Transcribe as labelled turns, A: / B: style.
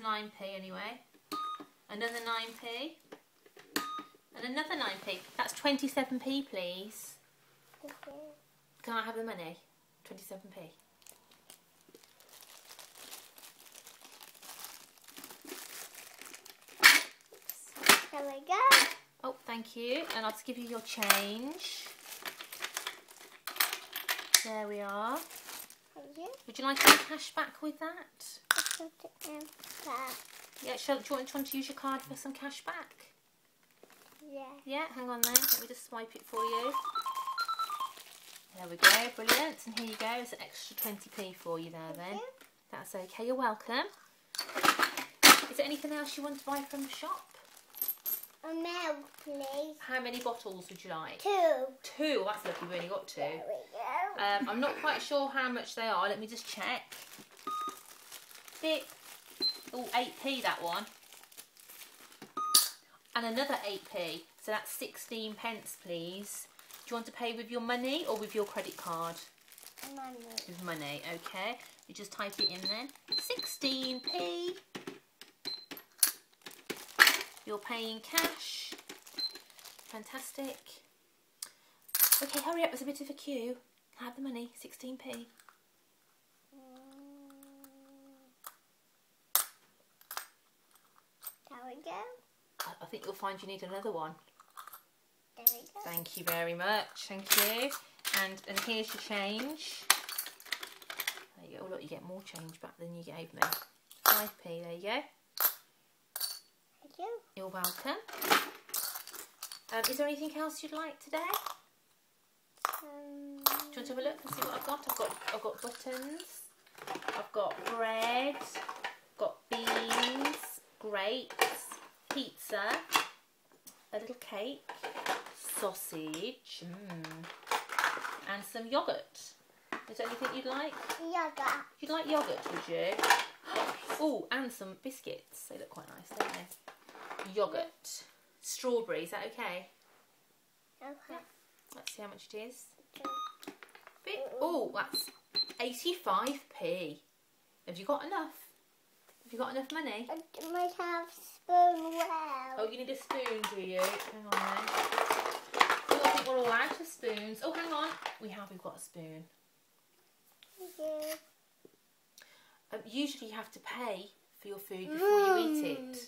A: 9p anyway. Another 9p. And another 9p. That's 27p, please. Can I have the money? 27p.
B: There we go.
A: Oh, thank you. And I'll just give you your change. There we are.
B: You.
A: Would you like any cash back with that? Yeah, shall, do you want, do you want to use your card for some cash back?
B: Yeah.
A: Yeah, hang on then. Let me just swipe it for you. There we go, brilliant. And here you go, it's an extra 20p for you there then.
B: you.
A: That's okay, you're welcome. Is there anything else you want to buy from the shop?
B: A milk, please.
A: How many bottles would you like?
B: Two.
A: Two, that's lucky we've only got two.
B: There we go.
A: Um, I'm not quite sure how much they are. Let me just check. Bit. Oh, 8p that one. And another 8p. So that's 16 pence, please. Do you want to pay with your money or with your credit card?
B: Money.
A: With money, okay. You just type it in then. 16p. You're paying cash. Fantastic. Okay, hurry up. There's a bit of a queue. I have the money? 16p.
B: There we go.
A: I think you'll find you need another one.
B: There we go.
A: Thank you very much. Thank you. And and here's your change. There you go. Oh, look, you get more change back than you gave me. 5p. There you go.
B: Thank you.
A: You're welcome. Um, is there anything else you'd like today?
B: Um,
A: Do you want to have a look and see what I've got? I've got I've got buttons. I've got bread. Got beans, grapes, pizza, a little cake, sausage, mm, and some yogurt. Is there anything you'd like?
B: yoga.
A: You'd like yogurt, would you? Oh, and some biscuits. They look quite nice, don't they? Yogurt. Strawberry, is that okay?
B: Okay.
A: Let's see how much it is. Bit. Oh, that's 85p. Have you got enough? Have you got enough money?
B: I might have spoon well.
A: Oh, you need a spoon, do you? Hang on then. Oh, I think we're all out of spoons. Oh, hang on. We have, we've got a spoon.
B: You.
A: Um, usually you have to pay for your food before you eat it.